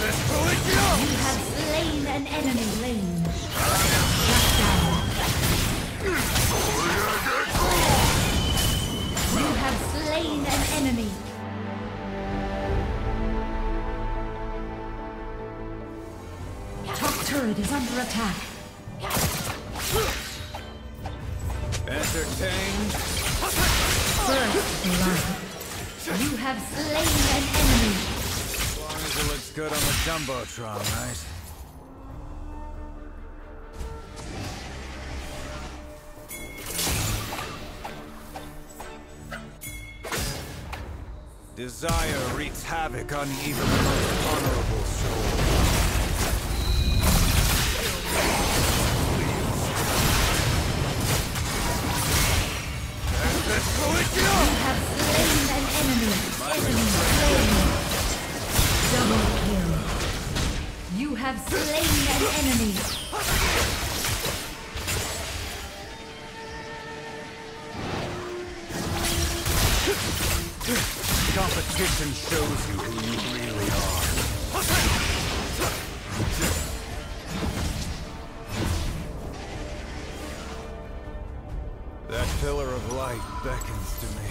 You have slain an enemy lane. You have slain an enemy. Top turret is under attack. Entertained? First blood. You have slain an enemy. It looks good on the Jumbotron, right? Desire wreaks havoc on even the most honorable soul. Competition shows you who you really are. That pillar of light beckons to me.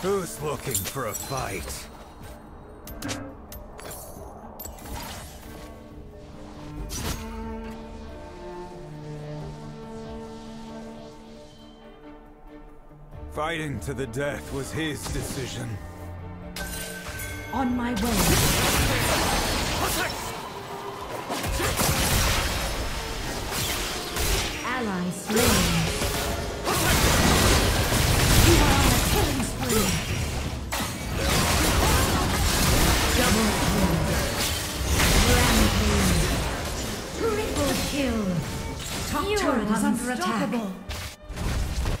Who's looking for a fight? Fighting to the death was his decision. On my way. Ally slain. You are on a killing spree. Double kill. Triple kill. Top You turret are is under attack.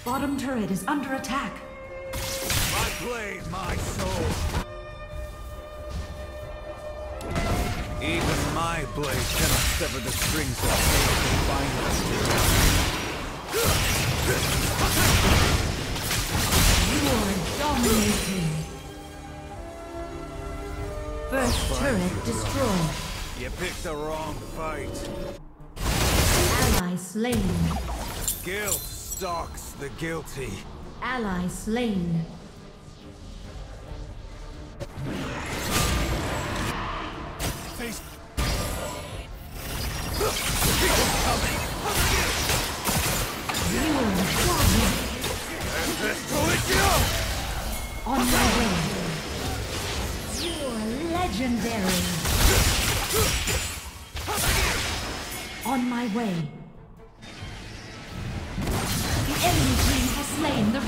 Bottom turret is under attack. My blade, my soul. Even my blade cannot sever the strings that bind us. You are dominating. First turret destroyed. You picked the wrong fight. Ally slain. Guilt stalks the guilty. Ally slain. On my way. You are legendary. On my way. Slain the.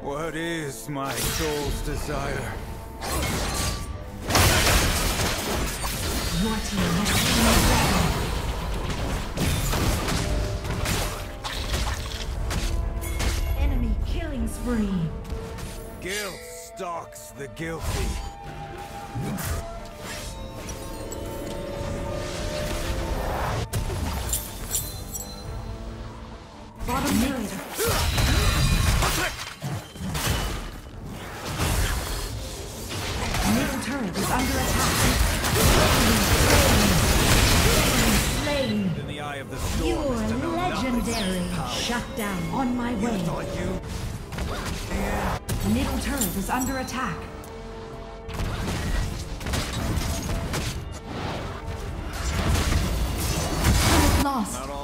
What is my soul's desire? Your team has slain the dragon. Enemy killing spree. Guilt stalks the guilty. Middle is under attack. The legendary. Shut down. On my way. Middle turret is under attack. Lost.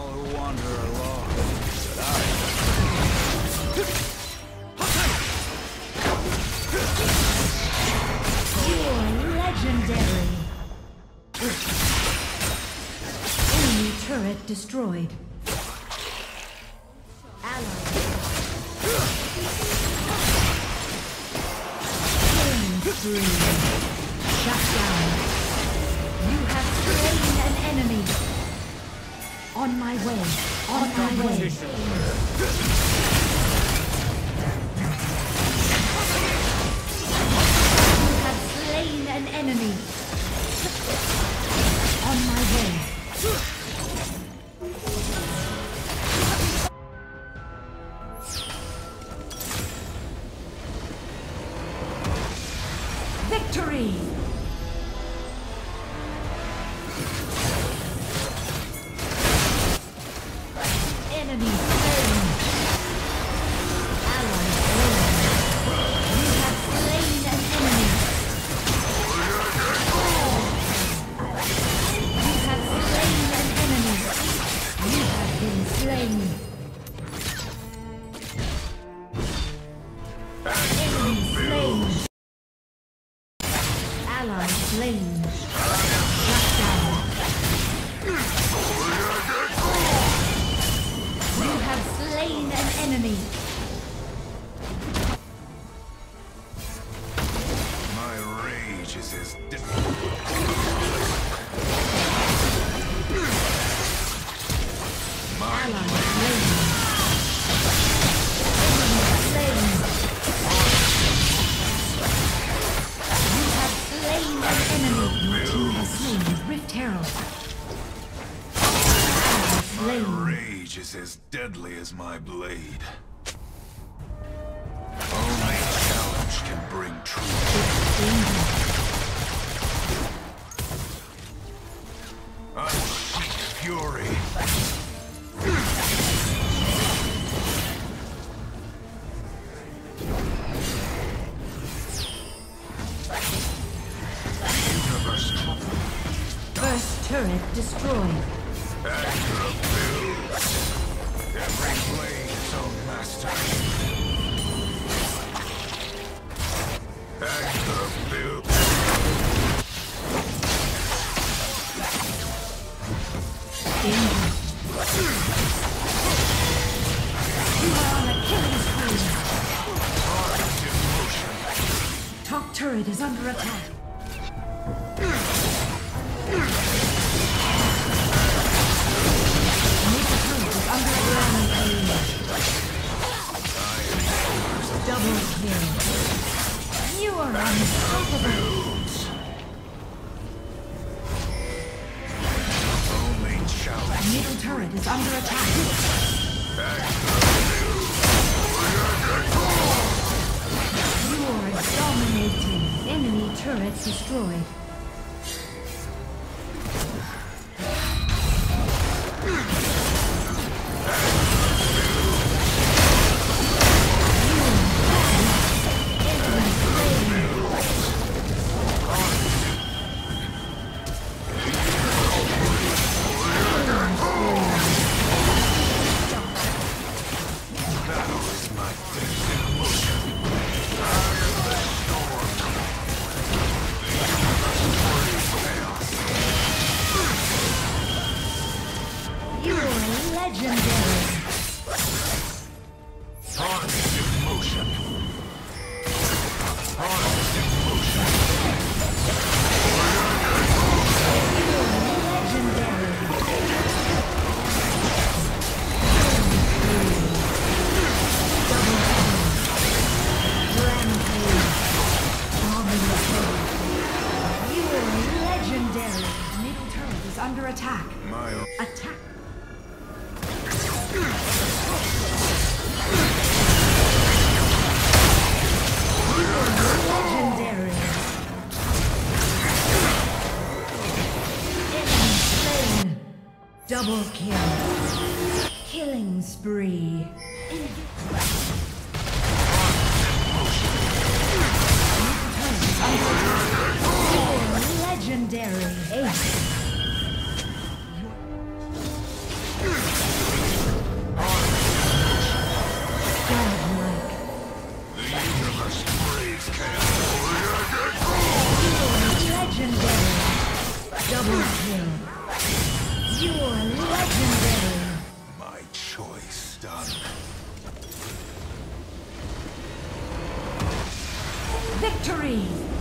Destroyed. Spree. Shut down. You have slain an enemy. On my way. On my way. You slain. Enemy slain. Ally slain. As deadly as my blade. Only challenge can bring truth. Danger. Unleash fury. Turret is under attack. Middle turret is under rampage. Double kill. You are unstoppable. Middle turret is under attack. Enemy turret destroyed. You are legendary. Is under attack. My Attack. Legendary. Double kill. Killing spree. Legendary. Ace. Double kill. You are legendary. My choice done. Victory.